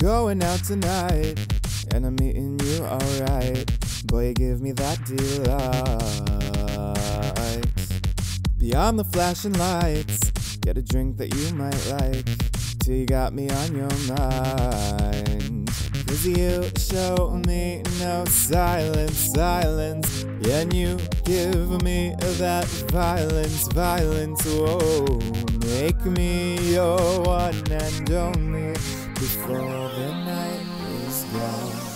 going out tonight, and I'm meeting you alright. Boy, you give me that delight. Beyond the flashing lights, get a drink that you might like. Till you got me on your mind. Cause you show me no silence, silence. And you give me that violence, violence. Whoa, make me your one and only before the night is gone.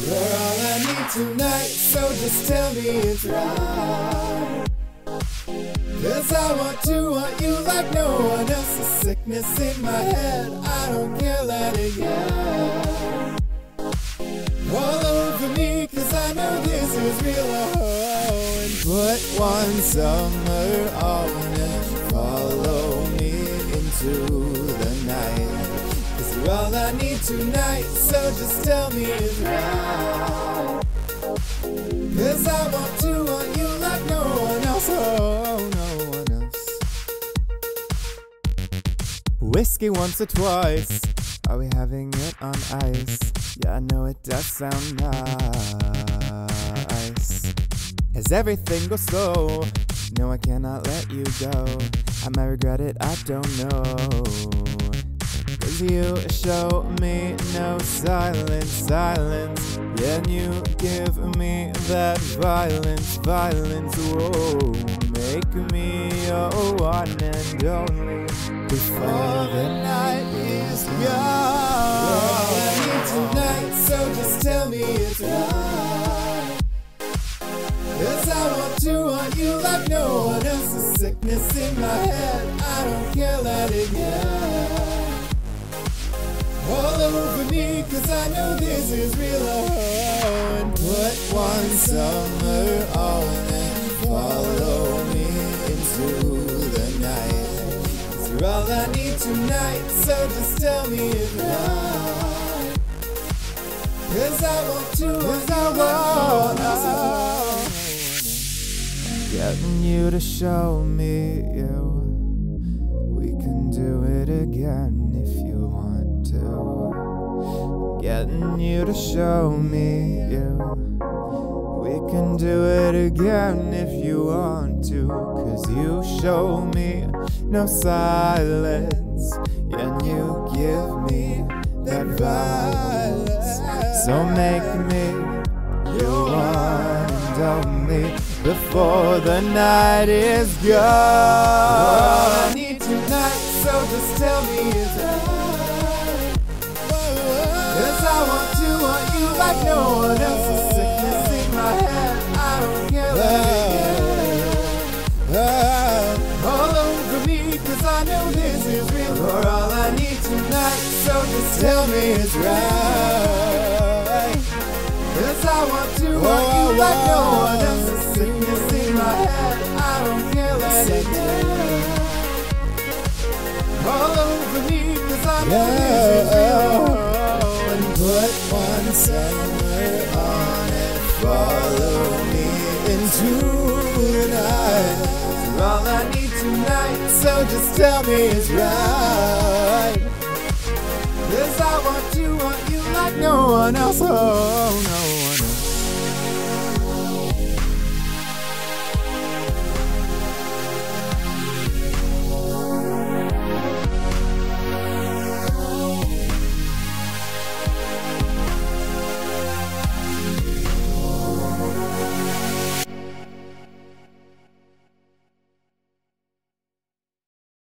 You're all I need tonight, so just tell me it's right. Cause I want to want you like no one else. The sickness in my head, I don't care, let it get all over me. Cause I know this is real. Oh, and put one summer on and follow me into you're all I need tonight, so just tell me it's. Cause I want to want you like no one else. Oh, no one else. Whiskey once or twice. Are we having it on ice? Yeah, I know it does sound nice. As everything goes slow, no, I cannot let you go. I might regret it, I don't know. You show me no silence, silence. And you give me that violence, violence. Whoa, make me your one and only before the night is gone. Need tonight, so just tell me it's right. Cause I want to want you like no one else. The sickness in my head, I don't care, let it get all over me. Cause I know this is real. And put one summer on and follow me into the night. You're all I need tonight, so just tell me it's right. Cause I want to, cause I want Getting you to show me you. We can do it again if you Getting you to show me you. We can do it again if you want to. Cause you show me no silence. And you give me that violence. So make me your one only before the night is gone. All I need tonight, so just tell me it's I know this is real. You're all I need tonight, so just tell me it's right. Cause I want to oh, want you like no one else. The sickness in my head, I don't care, let it get all over me, cause I know this is real. And put one summer on and follow me into the night. Tonight, so just tell me it's right. Cause I want to want you like no one else. Oh no.